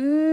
Mm.